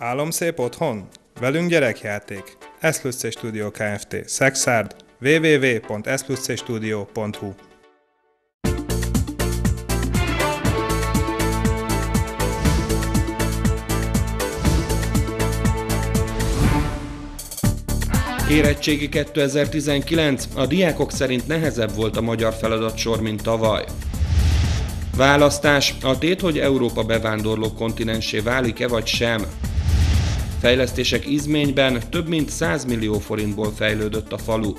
Álomszép otthon? Velünk gyerekjáték. Eszluszce Studio Kft. Szexárd. www.eszluszcestudio.hu Érettségi 2019 a diákok szerint nehezebb volt a magyar feladatsor, mint tavaly. Választás. A tét, hogy Európa bevándorló kontinensé válik-e vagy sem. Fejlesztések izményben több mint 100 millió forintból fejlődött a falu.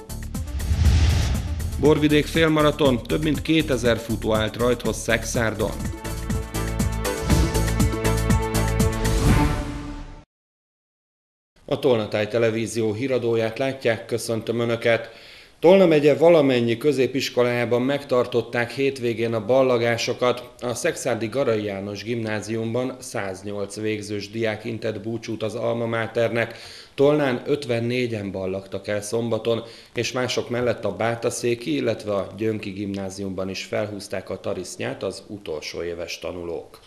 Borvidék félmaraton több mint 2000 futó állt rajthoz Szexárdon. A Tolnatáj Televízió híradóját látják, köszöntöm Önöket! Tolna megye valamennyi középiskolájában megtartották hétvégén a ballagásokat. A Szexárdi Garai János gimnáziumban 108 végzős diák intett búcsút az Alma Máternek, Tolnán 54-en ballagtak el szombaton, és mások mellett a Bátaszéki, illetve a Gyönki gimnáziumban is felhúzták a tarisznyát az utolsó éves tanulók.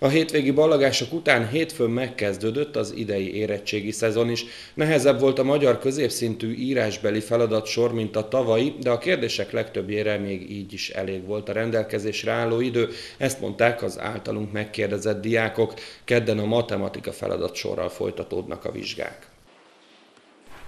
A hétvégi ballagások után hétfőn megkezdődött az idei érettségi szezon is. Nehezebb volt a magyar középszintű írásbeli feladat sor, mint a tavalyi, de a kérdések legtöbbjére még így is elég volt a rendelkezésre álló idő. Ezt mondták az általunk megkérdezett diákok. Kedden a matematika feladat sorral folytatódnak a vizsgák.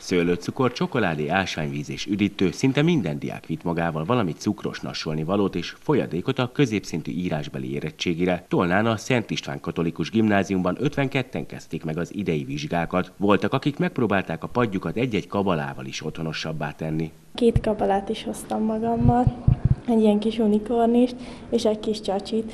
Szőlőcukor, csokoládé, ásványvíz és üdítő, szinte minden diák vitt magával valamit cukros nasolni valót és folyadékot a középszintű írásbeli érettségire. Tolnán a Szent István Katolikus Gimnáziumban 52-en kezdték meg az idei vizsgákat. Voltak, akik megpróbálták a padjukat egy-egy kabalával is otthonosabbá tenni. Két kabalát is hoztam magammal, egy ilyen kis unikornist és egy kis csacsit.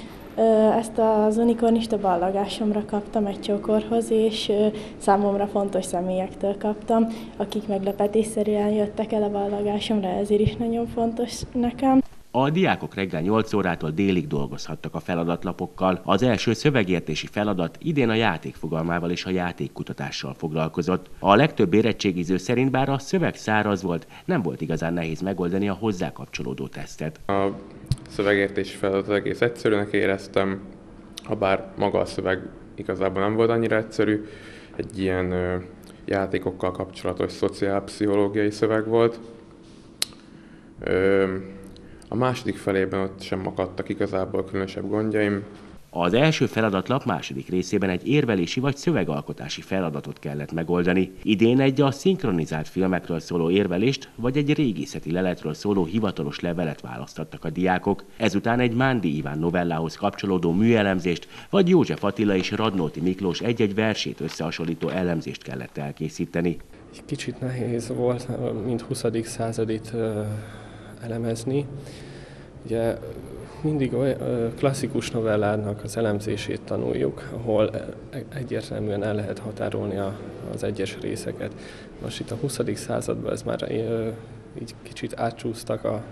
Ezt az unikornist a ballagásomra kaptam egy csókorhoz, és számomra fontos személyektől kaptam, akik meglepetésszerűen jöttek el a ballagásomra, ezért is nagyon fontos nekem. A diákok reggel 8 órától délig dolgozhattak a feladatlapokkal. Az első szövegértési feladat idén a játék fogalmával és a játékkutatással foglalkozott. A legtöbb érettségiző szerint bár a szöveg száraz volt, nem volt igazán nehéz megoldani a hozzá kapcsolódó tesztet. A szövegértési feladat egész egyszerűnek éreztem, ha bár maga a szöveg igazából nem volt annyira egyszerű, egy ilyen ö, játékokkal kapcsolatos szociálpszichológiai szöveg volt. Ö, a második felében ott sem akadtak igazából különösebb gondjaim. Az első feladatlap második részében egy érvelési vagy szövegalkotási feladatot kellett megoldani. Idén egy a szinkronizált filmekről szóló érvelést, vagy egy régészeti leletről szóló hivatalos levelet választottak a diákok. Ezután egy Mándi Iván novellához kapcsolódó műelemzést, vagy József Attila és Radnóti Miklós egy-egy versét összehasonlító elemzést kellett elkészíteni. Egy kicsit nehéz volt, mint 20. századit elemezni. Ugye mindig olyan klasszikus novellának az elemzését tanuljuk, ahol egyértelműen el lehet határolni az egyes részeket. Most itt a 20. században ez már így kicsit átcsúsztak a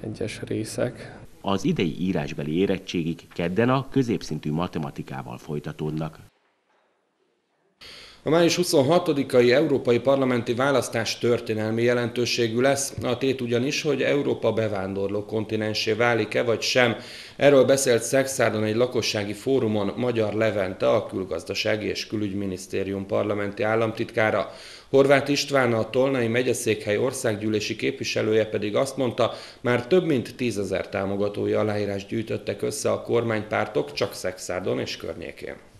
egyes részek. Az idei írásbeli érettségig kedden a középszintű matematikával folytatódnak. A május 26-ai európai parlamenti választás történelmi jelentőségű lesz. A tét ugyanis, hogy Európa bevándorló kontinensé válik-e vagy sem. Erről beszélt Szexárdon egy lakossági fórumon Magyar Levente, a külgazdasági és külügyminisztérium parlamenti államtitkára. Horváth István, a Tolnai megyeszékhely országgyűlési képviselője pedig azt mondta, már több mint tízezer támogatói aláírás gyűjtöttek össze a kormánypártok csak Szexárdon és környékén.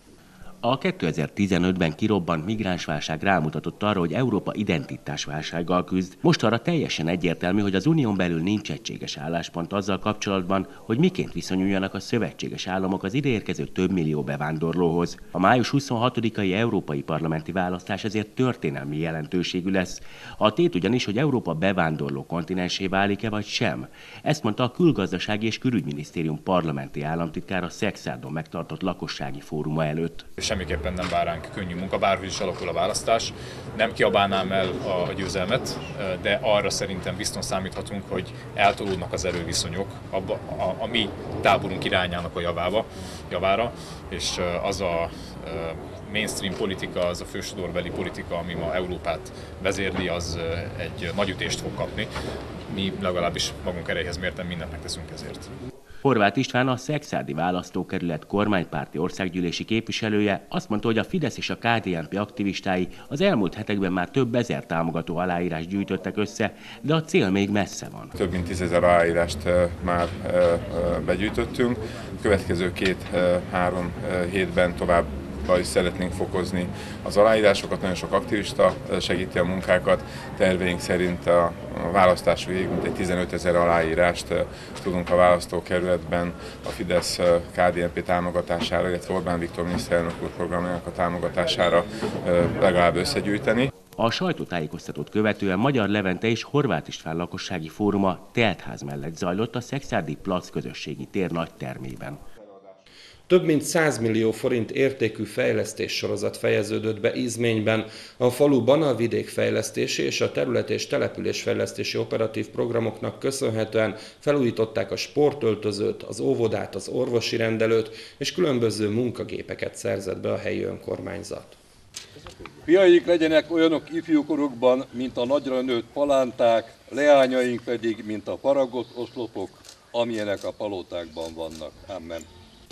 A 2015-ben kirobbant migránsválság rámutatott arra, hogy Európa identitásválsággal küzd. Most arra teljesen egyértelmű, hogy az unión belül nincs egységes álláspont azzal kapcsolatban, hogy miként viszonyuljanak a szövetséges államok az ideérkező több millió bevándorlóhoz. A május 26-ai európai parlamenti választás ezért történelmi jelentőségű lesz. A tét ugyanis, hogy Európa bevándorló kontinensé válik-e vagy sem. Ezt mondta a külgazdasági és külügyminisztérium parlamenti államtitkára Szexárdon megtartott lakossági fóruma előtt semmiképpen nem vár ránk könnyű munka, bárhogy is alakul a választás. Nem kiabálnám el a győzelmet, de arra szerintem biztos számíthatunk, hogy eltolódnak az erőviszonyok abba, a, a mi táborunk irányának a javába, javára, és az a mainstream politika, az a fősodorbeli politika, ami ma Európát vezérli, az egy nagy ütést fog kapni. Mi legalábbis magunk erejéhez mérten mindent megteszünk ezért. Horváth István a Szexádi választókerület kormánypárti országgyűlési képviselője azt mondta, hogy a Fidesz és a KDNP aktivistái az elmúlt hetekben már több ezer támogató aláírás gyűjtöttek össze, de a cél még messze van. Több mint tízezer aláírást már begyűjtöttünk. Következő két-három hétben tovább is szeretnénk fokozni az aláírásokat, nagyon sok aktivista segíti a munkákat. Terveink szerint a választás végig mintegy 15 ezer aláírást tudunk a választókerületben a Fidesz KDNP támogatására, illetve Orbán Viktor miniszterelnök úr programjának a támogatására legalább összegyűjteni. A sajtótájékoztatót követően Magyar Levente és Horváth István lakossági fóruma teltház mellett zajlott a Szexádi Plac közösségi tér nagy termében. Több mint 100 millió forint értékű fejlesztés sorozat fejeződött be Izményben. A faluban a vidékfejlesztési és a terület és településfejlesztési operatív programoknak köszönhetően felújították a sportöltözőt, az óvodát, az orvosi rendelőt és különböző munkagépeket szerzett be a helyi önkormányzat. Fiaik legyenek olyanok ifjúkorukban, mint a nagyra nőtt palánták, leányaink pedig, mint a faragott oszlopok, amilyenek a palotákban vannak. Amen.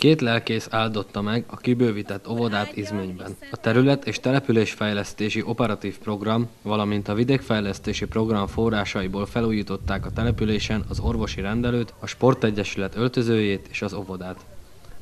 Két lelkész áldotta meg a kibővített óvodát Izményben. A terület és településfejlesztési operatív program, valamint a vidékfejlesztési program forrásaiból felújították a településen az orvosi rendelőt, a sportegyesület öltözőjét és az óvodát.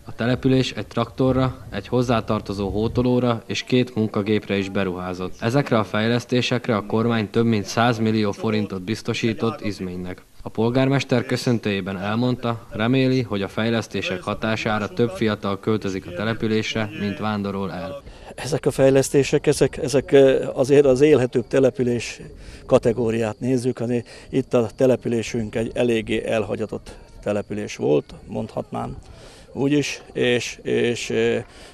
A település egy traktorra, egy hozzátartozó hótolóra és két munkagépre is beruházott. Ezekre a fejlesztésekre a kormány több mint 100 millió forintot biztosított Izménynek. A polgármester köszöntőjében elmondta, reméli, hogy a fejlesztések hatására több fiatal költözik a településre, mint vándorol el. Ezek a fejlesztések, ezek, ezek azért az élhetőbb település kategóriát nézzük. Itt a településünk egy eléggé elhagyatott település volt, mondhatnám úgyis, és, és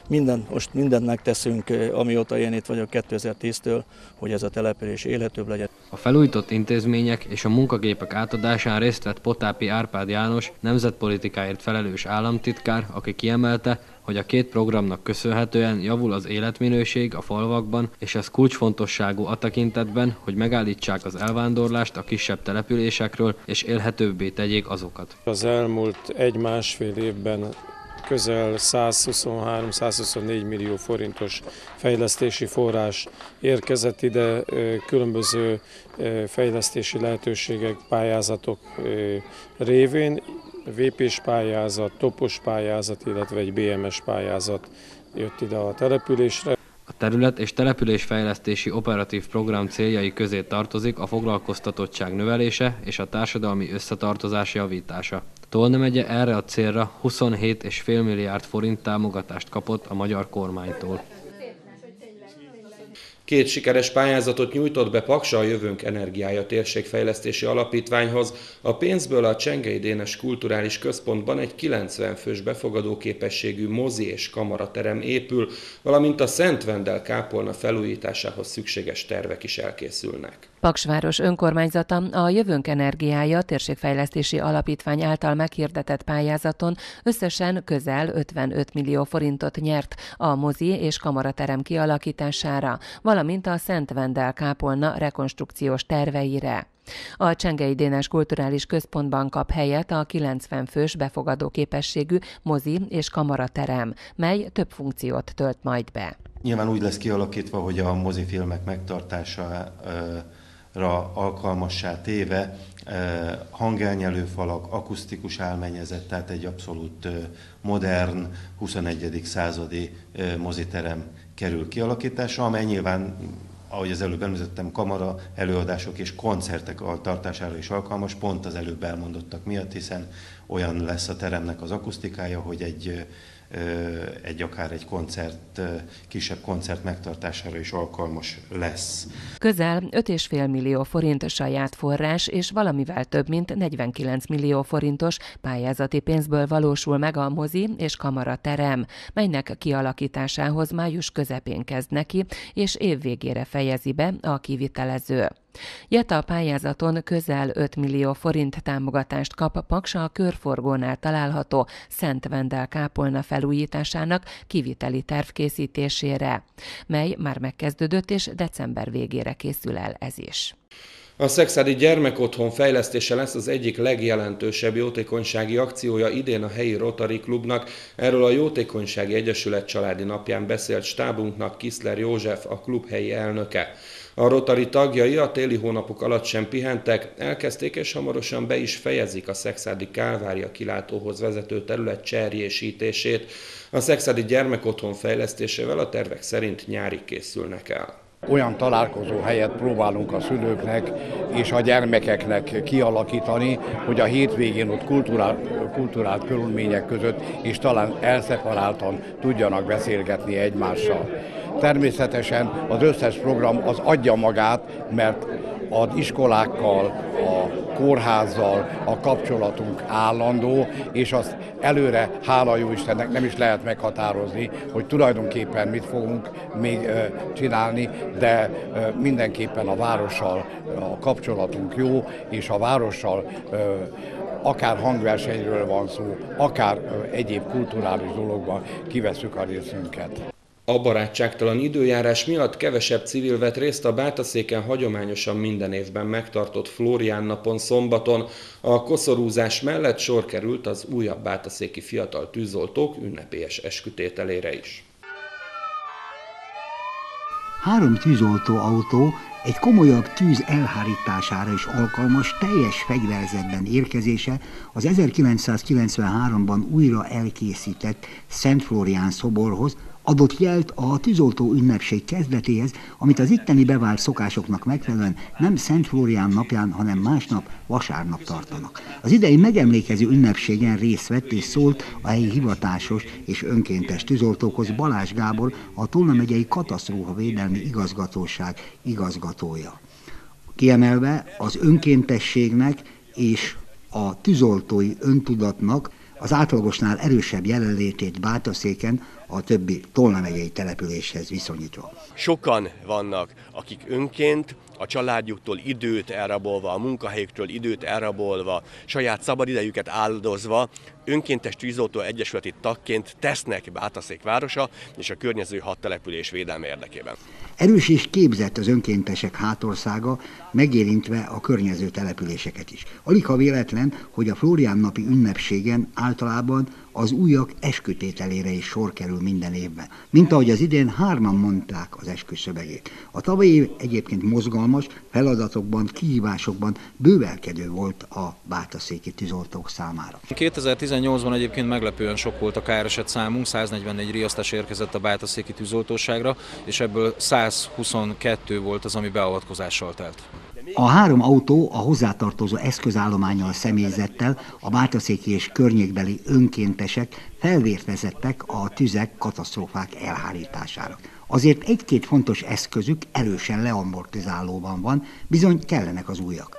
minden, most mindent megteszünk, amióta én itt vagyok 2010-től, hogy ez a település élhetőbb legyen. A felújított intézmények és a munkagépek átadásán részt vett Potápi Árpád János, nemzetpolitikáért felelős államtitkár, aki kiemelte, hogy a két programnak köszönhetően javul az életminőség a falvakban, és ez kulcsfontosságú a tekintetben, hogy megállítsák az elvándorlást a kisebb településekről, és élhetőbbé tegyék azokat. Az elmúlt egy-másfél évben közel 123-124 millió forintos fejlesztési forrás érkezett ide, különböző fejlesztési lehetőségek, pályázatok révén, VP-s pályázat, topos pályázat, illetve egy BMS pályázat jött ide a településre. A terület és településfejlesztési operatív program céljai közé tartozik a foglalkoztatottság növelése és a társadalmi összetartozás javítása. Tolna megye erre a célra 27,5 milliárd forint támogatást kapott a magyar kormánytól. Két sikeres pályázatot nyújtott be Paksa a Jövőnk Energiája térségfejlesztési alapítványhoz. A pénzből a Csengei Dénes Kulturális Központban egy 90 fős befogadó képességű mozi és kamaraterem épül, valamint a Szent Vendel kápolna felújításához szükséges tervek is elkészülnek. Paksváros önkormányzata a Jövőnk Energiája térségfejlesztési alapítvány által meghirdetett pályázaton összesen közel 55 millió forintot nyert a mozi és kamaraterem kialakítására, valamint a Szent Vendel kápolna rekonstrukciós terveire. A Csengei Dénes Kulturális Központban kap helyet a 90 fős befogadó képességű mozi és kamaraterem, mely több funkciót tölt majd be. Nyilván úgy lesz kialakítva, hogy a mozifilmek megtartása alkalmassá téve hangelnyelő falak, akusztikus álmegyezet, tehát egy abszolút modern, 21. századi moziterem kerül kialakításra, amely nyilván ahogy az előbb említettem, kamara előadások és koncertek tartására is alkalmas, pont az előbb elmondottak miatt, hiszen olyan lesz a teremnek az akusztikája, hogy egy egy akár egy koncert, kisebb koncert megtartására is alkalmas lesz. Közel 5,5 millió forint saját forrás és valamivel több mint 49 millió forintos pályázati pénzből valósul meg a mozi és kamara terem, melynek kialakításához május közepén kezd neki, és évvégére fejezi be a kivitelező. Jeta a pályázaton közel 5 millió forint támogatást kap Paksa a körforgónál található Szent Vendel kápolna felújításának kiviteli terv készítésére, mely már megkezdődött és december végére készül el ez is. A Szexádi Gyermekotthon fejlesztése lesz az egyik legjelentősebb jótékonysági akciója idén a helyi Rotary Klubnak. Erről a Jótékonysági Egyesület családi napján beszélt stábunknak Kiszler József, a klub helyi elnöke. A Rotary tagjai a téli hónapok alatt sem pihentek, elkezdték és hamarosan be is fejezik a Szexádi Kálvária kilátóhoz vezető terület cserjésítését. A Szexádi Gyermekotthon fejlesztésével a tervek szerint nyárig készülnek el olyan találkozó helyet próbálunk a szülőknek és a gyermekeknek kialakítani, hogy a hétvégén ott kulturál, kulturált körülmények között és talán elszeparáltan tudjanak beszélgetni egymással. Természetesen az összes program az adja magát, mert az iskolákkal, a kórházzal a kapcsolatunk állandó, és azt előre, hála jó Istennek nem is lehet meghatározni, hogy tulajdonképpen mit fogunk még csinálni, de mindenképpen a várossal a kapcsolatunk jó, és a várossal akár hangversenyről van szó, akár egyéb kulturális dologban kiveszük a részünket. A barátságtalan időjárás miatt kevesebb civil vett részt a Bátaszéken hagyományosan minden évben megtartott Flórián napon szombaton. A koszorúzás mellett sor került az újabb bátaszéki fiatal tűzoltók ünnepélyes eskütételére is. Három tűzoltó autó egy komolyabb tűz elhárítására is alkalmas teljes fegyverzetben érkezése az 1993-ban újra elkészített Szent Flórián szoborhoz, adott jelt a tűzoltó ünnepség kezdetéhez, amit az itteni bevált szokásoknak megfelelően nem Szent Flórián napján, hanem másnap vasárnap tartanak. Az idei megemlékező ünnepségen részt vett és szólt a helyi hivatásos és önkéntes tűzoltókhoz Balázs Gábor, a Tolna megyei katasztrófa védelmi igazgatóság igazgatója. Kiemelve az önkéntességnek és a tűzoltói öntudatnak az átlagosnál erősebb jelenlétét Bátaszéken a többi Tolna megyei településhez viszonyítva. Sokan vannak, akik önként a családjuktól időt elrabolva, a munkahelyüktől időt elrabolva, saját szabadidejüket áldozva önkéntes tűzoltó egyesületi tagként tesznek Bátaszék városa és a környező hat település védelme érdekében. Erős és képzett az önkéntesek hátországa, megérintve a környező településeket is. Alig ha véletlen, hogy a Flórián napi ünnepségen általában az újak eskütételére is sor kerül minden évben. Mint ahogy az idén hárman mondták az esküszövegét. A tavalyi év egyébként mozgalmas, feladatokban, kihívásokban bővelkedő volt a bátaszéki tűzoltók számára. 2018-ban egyébként meglepően sok volt a károset számunk, 144 riasztás érkezett a bátaszéki tűzoltóságra, és ebből 122 volt az, ami beavatkozással telt. A három autó a hozzátartozó eszközállományjal személyzettel a Bátaszéki és környékbeli önkéntesek felvért vezettek a tüzek katasztrófák elhárítására. Azért egy-két fontos eszközük erősen leamortizálóban van, bizony kellenek az újak.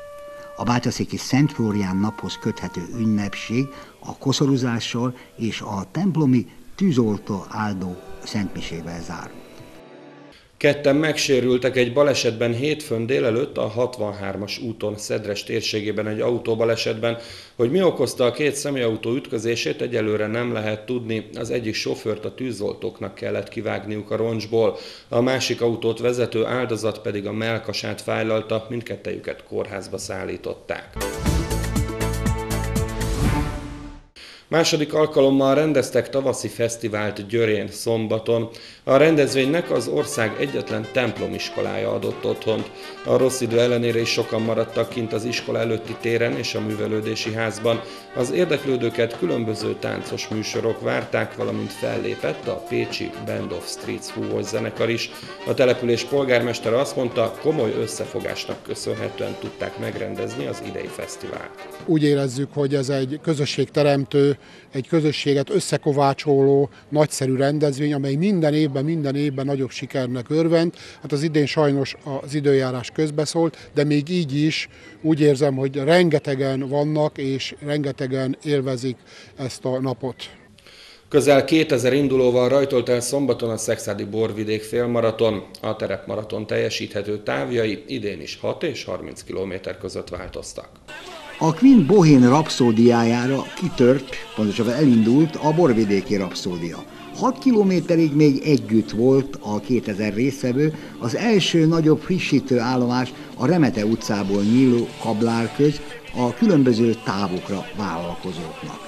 A Bátaszéki Szent Flórián naphoz köthető ünnepség a koszoruzással és a templomi tűzoltó áldó szentmisével zárul. Ketten megsérültek egy balesetben hétfőn délelőtt a 63-as úton Szedres térségében egy autóbalesetben. Hogy mi okozta a két személyautó ütközését, egyelőre nem lehet tudni. Az egyik sofőrt a tűzoltóknak kellett kivágniuk a roncsból, a másik autót vezető áldozat pedig a melkasát fájlalta, mindkettejüket kórházba szállították. Második alkalommal rendeztek tavaszi fesztivált Györén szombaton. A rendezvénynek az ország egyetlen templomiskolája adott otthont. A rossz idő ellenére is sokan maradtak kint az iskola előtti téren és a művelődési házban. Az érdeklődőket különböző táncos műsorok várták, valamint fellépett a Pécsi Band of Streets fúvós zenekar is. A település polgármestere azt mondta, komoly összefogásnak köszönhetően tudták megrendezni az idei fesztivált. Úgy érezzük, hogy ez egy közösségteremtő, egy közösséget összekovácsoló nagyszerű rendezvény, amely minden évben, minden évben nagyobb sikernek örvend. Hát az idén sajnos az időjárás közbeszólt, de még így is úgy érzem, hogy rengetegen vannak, és rengetegen élvezik ezt a napot. Közel 2000 indulóval rajtolt el szombaton a Szexádi Borvidék félmaraton. A terepmaraton teljesíthető távjai idén is 6 és 30 km között változtak. A Queen Bohén rapszódiájára kitört, pontosabban elindult a borvidéki rapszódia. 6 kilométerig még együtt volt a 2000 részevő, az első nagyobb frissítő állomás a Remete utcából nyíló kablárköz a különböző távokra vállalkozóknak.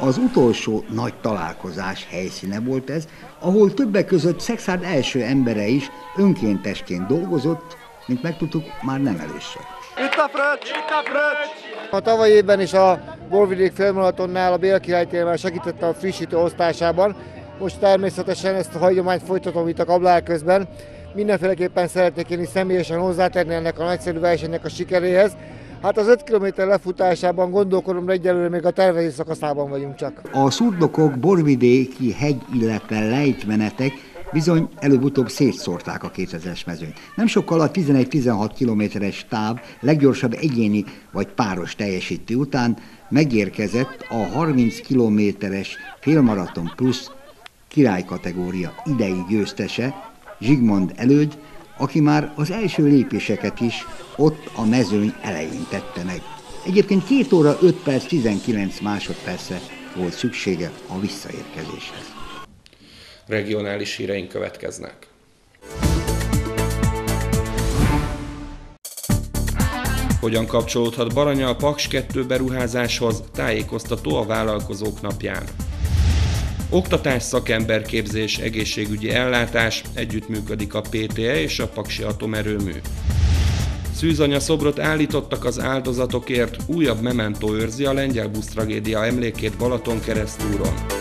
Az utolsó nagy találkozás helyszíne volt ez, ahol többek között Szexárd első embere is önkéntesként dolgozott, mint megtudtuk, már nem először. Itt a fröccs! Itt a fröccs! A tavalyi évben is a Borvidék félmaratonnál a Bélkirály segítette a frissítő osztásában. Most természetesen ezt a hagyományt folytatom itt a kablár közben. Mindenféleképpen szeretnék én is személyesen hozzátenni ennek a nagyszerű versenynek a sikeréhez. Hát az 5 km lefutásában gondolkodom, egyelőre még a tervezés szakaszában vagyunk csak. A szurdokok borvidéki hegy, illetve lejtmenetek bizony előbb-utóbb szétszórták a 2000-es mezőnyt. Nem sokkal a 11-16 kilométeres táv leggyorsabb egyéni vagy páros teljesítő után megérkezett a 30 kilométeres félmaraton plusz királykategória idei győztese, Zsigmond előd, aki már az első lépéseket is ott a mezőny elején tette meg. Egyébként 2 óra 5 perc 19 másodperce volt szüksége a visszaérkezéshez. Regionális híreink következnek. Hogyan kapcsolódhat Baranya a Paks 2 beruházáshoz, tájékoztató a vállalkozók napján. Oktatás, szakemberképzés, egészségügyi ellátás, együttműködik a PTE és a Paksi Atomerőmű. Szűzanya szobrot állítottak az áldozatokért, újabb mementó őrzi a lengyel busz tragédia emlékét Balaton keresztúron.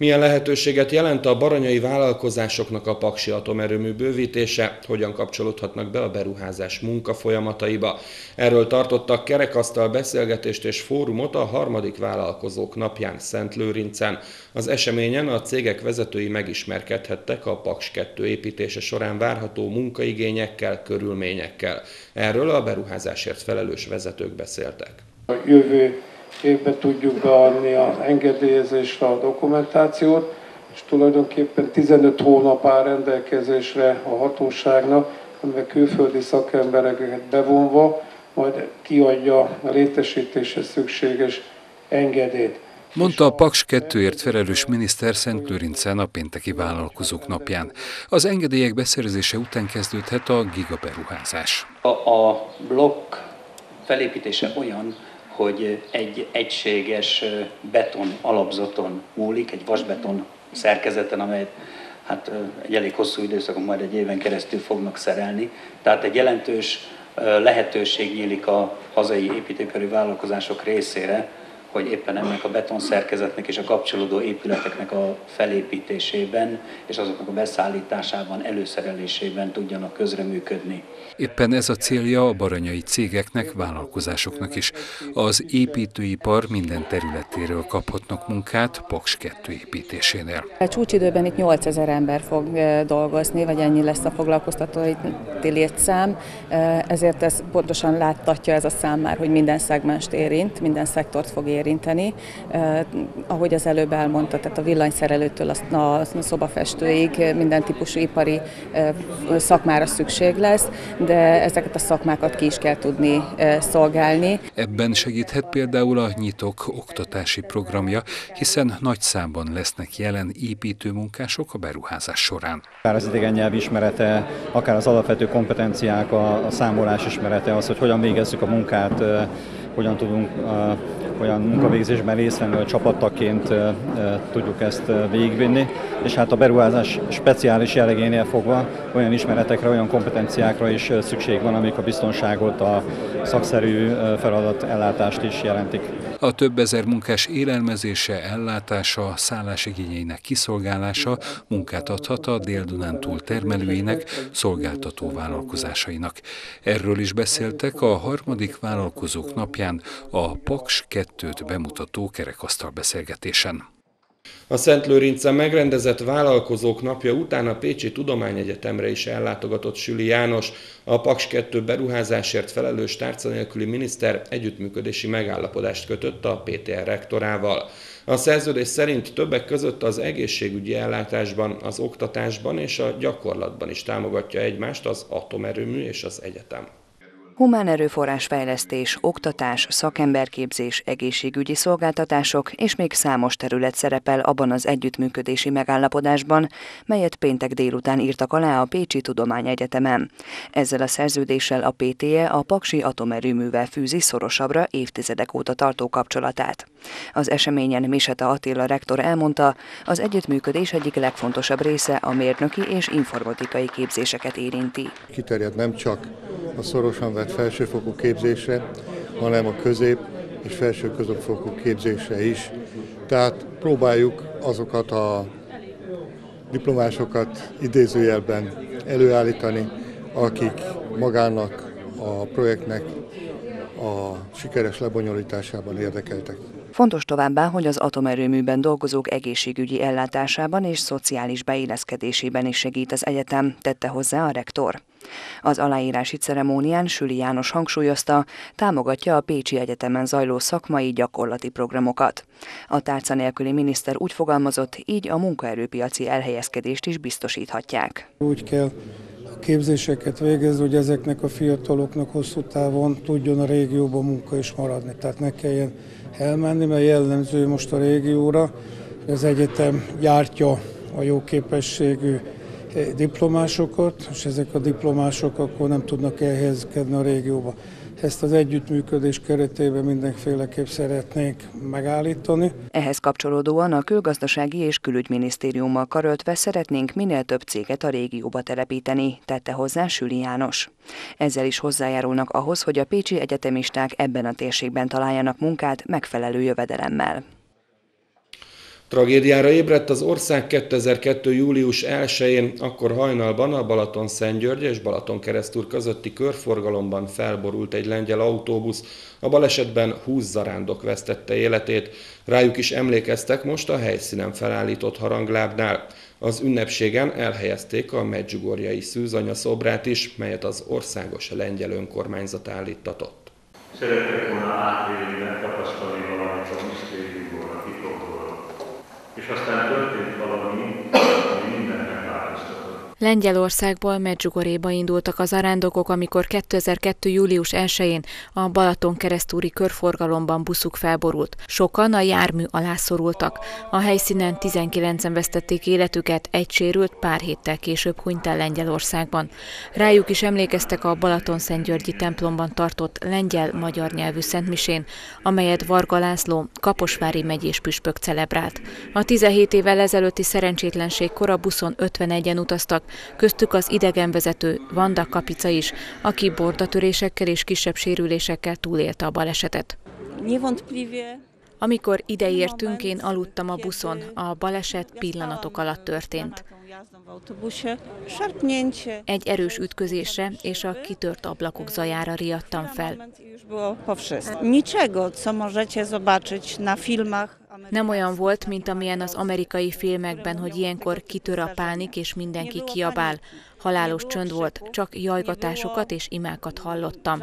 Milyen lehetőséget jelent a baranyai vállalkozásoknak a Paksi atomerőmű bővítése, hogyan kapcsolódhatnak be a beruházás munkafolyamataiba? Erről tartottak kerekasztal beszélgetést és fórumot a harmadik vállalkozók napján Szentlőrincen. Az eseményen a cégek vezetői megismerkedhettek a Paks 2 építése során várható munkaigényekkel, körülményekkel. Erről a beruházásért felelős vezetők beszéltek. A jövő évben tudjuk beadni az engedélyezésre a dokumentációt, és tulajdonképpen 15 hónap áll rendelkezésre a hatóságnak, amivel külföldi szakembereket bevonva, majd kiadja a létesítéshez szükséges engedélyt. Mondta a Paks 2-ért felelős miniszter Szent Lőrincen a pénteki vállalkozók napján. Az engedélyek beszerzése után kezdődhet a gigaberuházás. A, a blokk felépítése olyan, hogy egy egységes beton alapzaton múlik, egy vasbeton szerkezeten, amelyet hát egy elég hosszú időszakon, majd egy éven keresztül fognak szerelni. Tehát egy jelentős lehetőség nyílik a hazai építőipari vállalkozások részére, hogy éppen ennek a betonszerkezetnek és a kapcsolódó épületeknek a felépítésében és azoknak a beszállításában, előszerelésében tudjanak közreműködni. Éppen ez a célja a baranyai cégeknek, vállalkozásoknak is. Az építőipar minden területéről kaphatnak munkát Paks 2 építésénél. A csúcsidőben itt 8000 ember fog dolgozni, vagy ennyi lesz a foglalkoztatói létszám, ezért ez pontosan láttatja ez a szám már, hogy minden szegmest érint, minden szektort fog érinteni. Ahogy az előbb elmondta, tehát a villanyszerelőtől a szobafestőig minden típusú ipari szakmára szükség lesz, de ezeket a szakmákat ki is kell tudni szolgálni. Ebben segíthet például a Nyitok oktatási programja, hiszen nagy számban lesznek jelen építőmunkások a beruházás során. Akár az idegen nyelv ismerete, akár az alapvető kompetenciák, a, a számolás ismerete, az, hogy hogyan végezzük a munkát, hogyan tudunk olyan munkavégzésben részt venni, hogy csapattaként tudjuk ezt végigvinni, és hát a beruházás speciális jellegénél fogva olyan ismeretekre, olyan kompetenciákra is szükség van, amik a biztonságot, a szakszerű feladat ellátást is jelentik. A több ezer munkás élelmezése, ellátása, szállásigényeinek kiszolgálása munkát adhat a Dél-Dunántúl termelőinek, szolgáltató vállalkozásainak. Erről is beszéltek a harmadik vállalkozók napján a Paks 2-t bemutató kerekasztal beszélgetésen. A Szent Lőrincen megrendezett vállalkozók napja után a Pécsi Tudományegyetemre is ellátogatott Süli János, a Paks 2 beruházásért felelős tárca nélküli miniszter együttműködési megállapodást kötött a PTR rektorával. A szerződés szerint többek között az egészségügyi ellátásban, az oktatásban és a gyakorlatban is támogatja egymást az atomerőmű és az egyetem. Humán erőforrás fejlesztés, oktatás, szakemberképzés, egészségügyi szolgáltatások és még számos terület szerepel abban az együttműködési megállapodásban, melyet péntek délután írtak alá a Pécsi Tudományegyetemen. Ezzel a szerződéssel a PTE a Paksi atomerőművel fűzi szorosabbra évtizedek óta tartó kapcsolatát. Az eseményen Miseta Attila rektor elmondta, az együttműködés egyik legfontosabb része a mérnöki és informatikai képzéseket érinti. Kiterjed nem csak a szorosan vett felsőfokú képzésre, hanem a közép és felső középfokú képzésre is. Tehát próbáljuk azokat a diplomásokat idézőjelben előállítani, akik magának a projektnek a sikeres lebonyolításában érdekeltek. Fontos továbbá, hogy az atomerőműben dolgozók egészségügyi ellátásában és szociális beilleszkedésében is segít az egyetem, tette hozzá a rektor. Az aláírási ceremónián Süli János hangsúlyozta, támogatja a Pécsi Egyetemen zajló szakmai gyakorlati programokat. A tárca nélküli miniszter úgy fogalmazott, így a munkaerőpiaci elhelyezkedést is biztosíthatják. Úgy kell képzéseket végezni, hogy ezeknek a fiataloknak hosszú távon tudjon a régióban munka is maradni. Tehát ne kelljen elmenni, mert jellemző most a régióra. Az egyetem gyártja a jó képességű diplomásokat, és ezek a diplomások akkor nem tudnak elhelyezkedni a régióba. Ezt az együttműködés keretében mindenféleképp szeretnénk megállítani. Ehhez kapcsolódóan a külgazdasági és külügyminisztériummal karöltve szeretnénk minél több céget a régióba telepíteni, tette hozzá Süli János. Ezzel is hozzájárulnak ahhoz, hogy a pécsi egyetemisták ebben a térségben találjanak munkát megfelelő jövedelemmel. Tragédiára ébredt az ország 2002. július 1-én, akkor hajnalban a Balaton Szentgyörgy és Balaton keresztúr közötti körforgalomban felborult egy lengyel autóbusz. A balesetben 20 zarándok vesztette életét. Rájuk is emlékeztek most a helyszínen felállított haranglábnál. Az ünnepségen elhelyezték a Medjugorjai szűzanya szobrát is, melyet az országos lengyel önkormányzat állítatott. Szerettek volna átélni, megtapasztalni valamit a misztériumból, a titokból. És aztán történt valami, ami mindent megváltoztatott. Lengyelországból Medjugorjéba indultak az arándokok, amikor 2002. július 1-én a Balaton keresztúri körforgalomban buszuk felborult. Sokan a jármű alá szorultak. A helyszínen 19-en vesztették életüket, egy sérült pár héttel később hunyt el Lengyelországban. Rájuk is emlékeztek a Balaton Szentgyörgyi templomban tartott lengyel-magyar nyelvű szentmisén, amelyet Varga László, Kaposvári megyés püspök celebrált. A 17 évvel ezelőtti szerencsétlenség kora buszon 51-en utaztak, köztük az idegenvezető Vanda Kapica is, aki bordatörésekkel és kisebb sérülésekkel túlélte a balesetet. Amikor ideértünk, én aludtam a buszon. A baleset pillanatok alatt történt. Egy erős ütközésre és a kitört ablakok zajára riadtam fel. Nem olyan volt, mint amilyen az amerikai filmekben, hogy ilyenkor kitör a pánik és mindenki kiabál. Halálos csönd volt, csak jajgatásokat és imákat hallottam.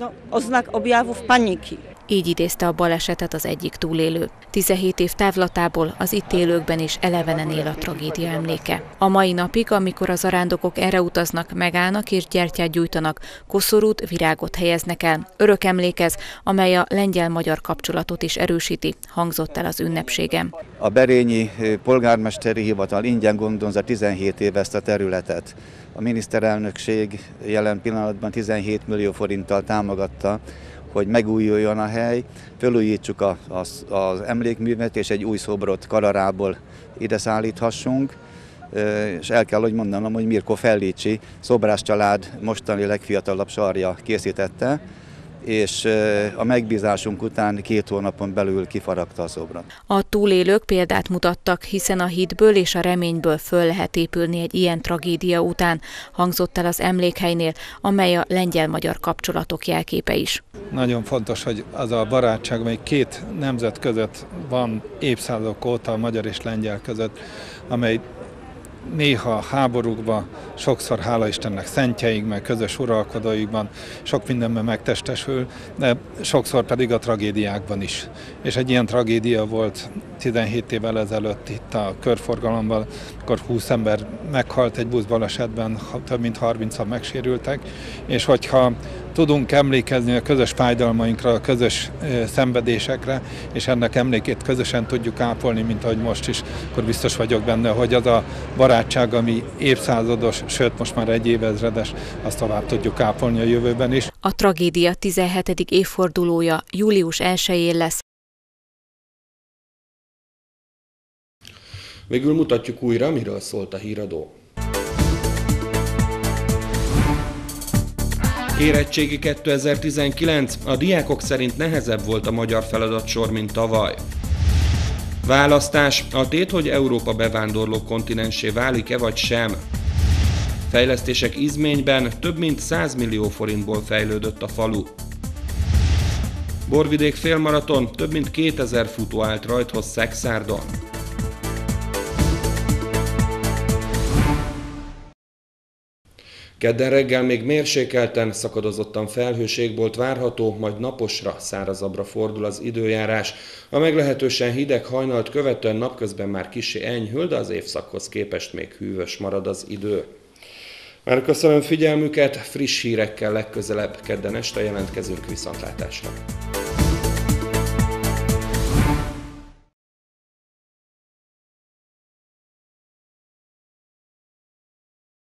No, oznak objawów paniki. Így idézte a balesetet az egyik túlélő. 17 év távlatából az itt élőkben is elevenen él a tragédia emléke. A mai napig, amikor az arándokok erre utaznak, megállnak és gyertyát gyújtanak, koszorút, virágot helyeznek el. Örök emlékez, amely a lengyel-magyar kapcsolatot is erősíti, hangzott el az ünnepségem. A Berényi polgármesteri hivatal ingyen gondozza 17 éve ezt a területet. A miniszterelnökség jelen pillanatban 17 millió forinttal támogatta hogy megújuljon a hely, felújítsuk a, az, az emlékművet, és egy új szobrot Kararából ide szállíthassunk. És el kell, hogy mondanom, hogy Mirko Fellicsi, szobrász család mostani legfiatalabb sarja készítette, és a megbízásunk után két hónapon belül kifaragta a szobrot. A túlélők példát mutattak, hiszen a hitből és a reményből föl lehet épülni egy ilyen tragédia után, hangzott el az emlékhelynél, amely a lengyel-magyar kapcsolatok jelképe is. Nagyon fontos, hogy az a barátság, amely két nemzet között van évszázadok óta, a magyar és lengyel között, amely néha háborúkban, sokszor hála Istennek szentjeikben, közös uralkodóikban, sok mindenben megtestesül, de sokszor pedig a tragédiákban is. És egy ilyen tragédia volt 17 évvel ezelőtt itt a körforgalomban, akkor 20 ember meghalt egy buszbalesetben, több mint 30-an megsérültek, és hogyha tudunk emlékezni a közös fájdalmainkra, a közös szenvedésekre, és ennek emlékét közösen tudjuk ápolni, mint ahogy most is, akkor biztos vagyok benne, hogy az a barátság, ami évszázados, sőt most már egy évezredes, azt tovább tudjuk ápolni a jövőben is. A tragédia 17. évfordulója július 1-én lesz. Végül mutatjuk újra, miről szólt a híradó. Érettségi 2019. A diákok szerint nehezebb volt a magyar feladatsor, mint tavaly. Választás. A tét, hogy Európa bevándorló kontinensé válik-e vagy sem. Fejlesztések izményben több mint 100 millió forintból fejlődött a falu. Borvidék félmaraton több mint 2000 futó állt rajthoz Szexárdon. Kedden reggel még mérsékelten, szakadozottan felhőség volt várható, majd naposra, szárazabbra fordul az időjárás. A meglehetősen hideg hajnalt követően napközben már kisi enyhül, de az évszakhoz képest még hűvös marad az idő. Már köszönöm figyelmüket, friss hírekkel legközelebb kedden este jelentkezünk viszontlátásra.